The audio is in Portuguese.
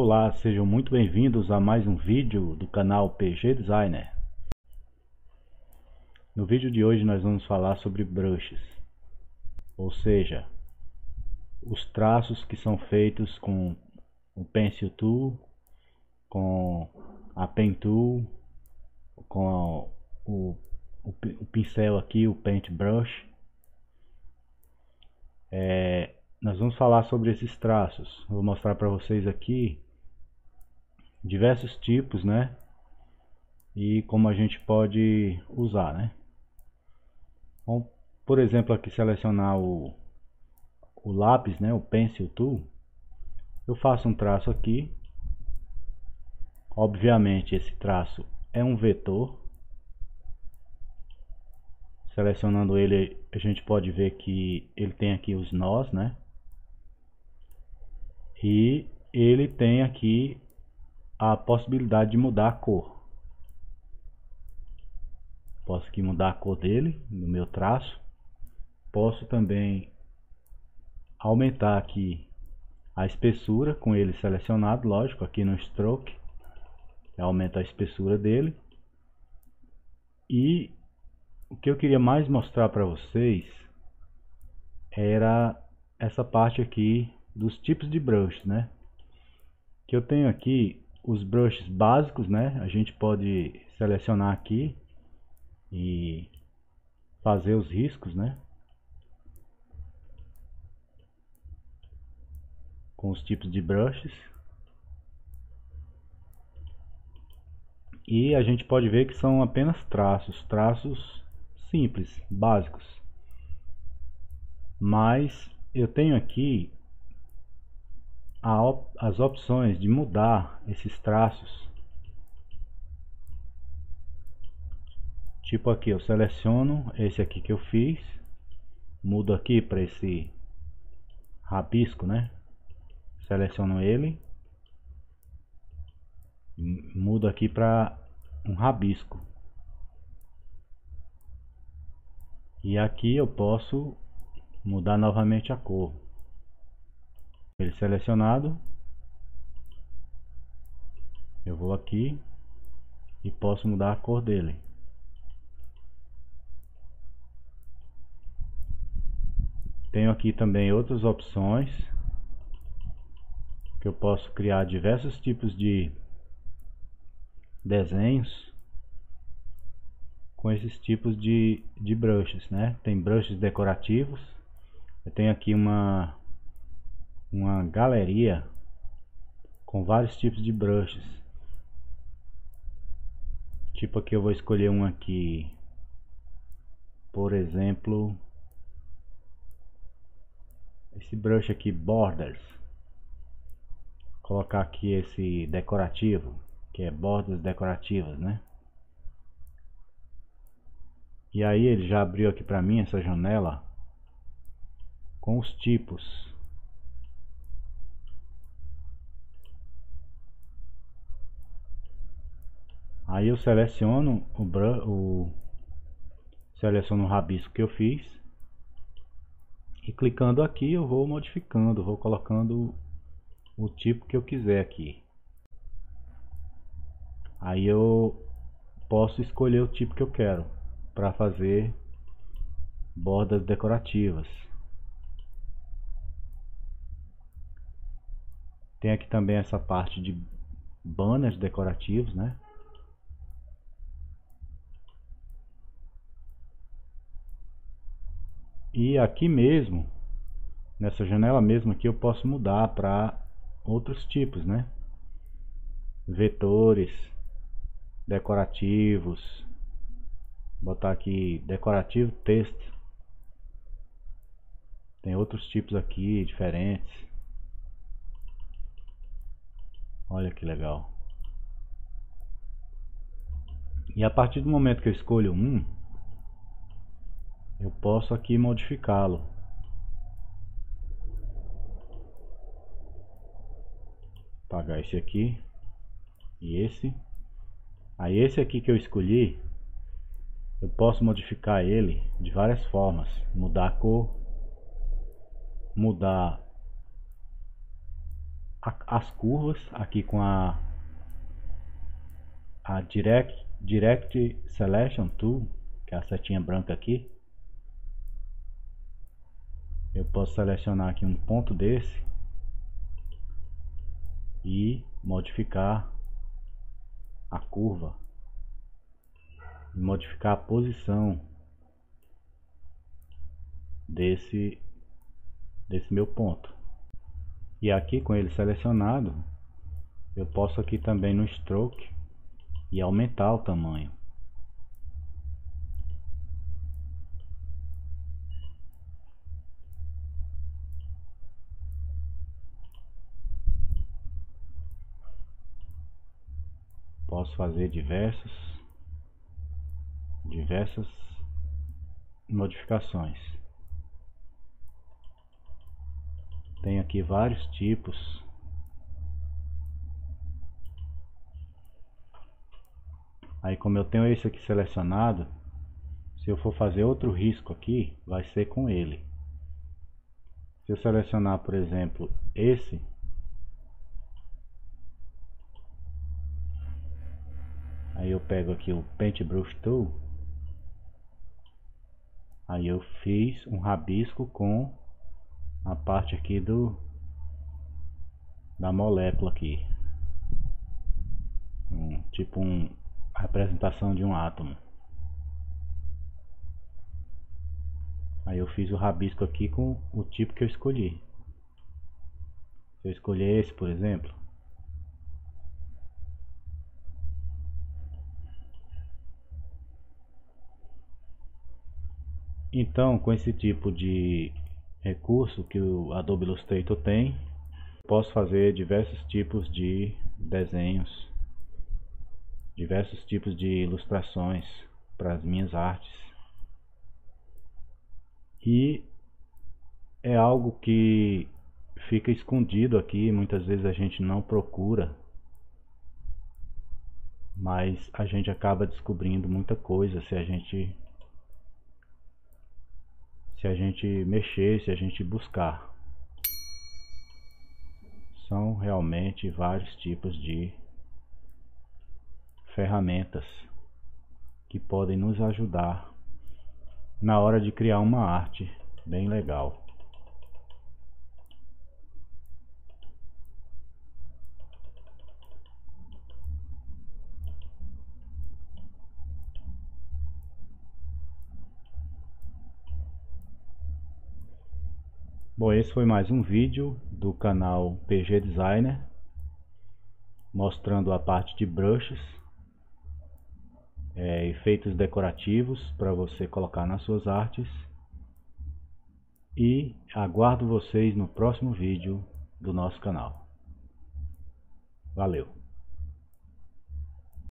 Olá, sejam muito bem-vindos a mais um vídeo do canal PG Designer. No vídeo de hoje nós vamos falar sobre brushes, ou seja, os traços que são feitos com o Pencil Tool, com a Pen Tool, com o, o, o pincel aqui, o Paint Brush. É, nós vamos falar sobre esses traços. Vou mostrar para vocês aqui diversos tipos, né? E como a gente pode usar, né? Vamos, por exemplo, aqui selecionar o, o lápis, né? O Pencil Tool. Eu faço um traço aqui. Obviamente esse traço é um vetor. Selecionando ele, a gente pode ver que ele tem aqui os nós, né? E ele tem aqui a possibilidade de mudar a cor. Posso aqui mudar a cor dele, no meu traço. Posso também aumentar aqui a espessura com ele selecionado, lógico, aqui no stroke. Aumenta a espessura dele. E o que eu queria mais mostrar para vocês era essa parte aqui dos tipos de brush, né? Que eu tenho aqui os brushes básicos, né? A gente pode selecionar aqui e fazer os riscos, né? Com os tipos de brushes. E a gente pode ver que são apenas traços, traços simples, básicos. Mas eu tenho aqui op as opções de mudar esses traços. Tipo aqui, eu seleciono esse aqui que eu fiz, mudo aqui para esse rabisco, né? Seleciono ele, mudo aqui para um rabisco. E aqui eu posso mudar novamente a cor ele selecionado eu vou aqui e posso mudar a cor dele tenho aqui também outras opções que eu posso criar diversos tipos de desenhos com esses tipos de, de brushes, né? Tem brushes decorativos. Eu tenho aqui uma uma galeria com vários tipos de brushes tipo aqui eu vou escolher um aqui. Por exemplo esse brush aqui borders. Colocar aqui esse decorativo que é bordas decorativas né? E aí ele já abriu aqui para mim essa janela com os tipos Aí eu seleciono o, seleciono o rabisco que eu fiz e clicando aqui eu vou modificando, vou colocando o tipo que eu quiser aqui. Aí eu posso escolher o tipo que eu quero para fazer bordas decorativas. Tem aqui também essa parte de banners decorativos, né? E aqui mesmo, nessa janela mesmo aqui, eu posso mudar para outros tipos, né? Vetores, decorativos, botar aqui decorativo texto. Tem outros tipos aqui diferentes. Olha que legal. E a partir do momento que eu escolho um, eu posso aqui modificá-lo. Apagar esse aqui e esse. Aí esse aqui que eu escolhi eu posso modificar ele de várias formas. Mudar a cor mudar as curvas aqui com a a Direct, Direct Selection Tool, que é a setinha branca aqui. Eu posso selecionar aqui um ponto desse e modificar a curva, modificar a posição desse desse meu ponto. E aqui com ele selecionado, eu posso aqui também no stroke e aumentar o tamanho. Posso fazer diversos diversas modificações. Tem aqui vários tipos Aí como eu tenho esse aqui selecionado, se eu for fazer outro risco aqui, vai ser com ele. Se eu selecionar, por exemplo, esse, aí eu pego aqui o Paintbrush Tool, aí eu fiz um rabisco com a parte aqui do da molécula aqui, um, tipo um a representação de um átomo. Aí eu fiz o rabisco aqui com o tipo que eu escolhi. Se eu escolher esse, por exemplo, Então, com esse tipo de recurso que o Adobe Illustrator tem, posso fazer diversos tipos de desenhos diversos tipos de ilustrações para as minhas artes. E é algo que fica escondido aqui, muitas vezes a gente não procura, mas a gente acaba descobrindo muita coisa se a gente se a gente mexer, se a gente buscar. São realmente vários tipos de ferramentas que podem nos ajudar na hora de criar uma arte bem legal. Bom, esse foi mais um vídeo do canal PG Designer mostrando a parte de brushes é, efeitos decorativos para você colocar nas suas artes. E aguardo vocês no próximo vídeo do nosso canal. Valeu!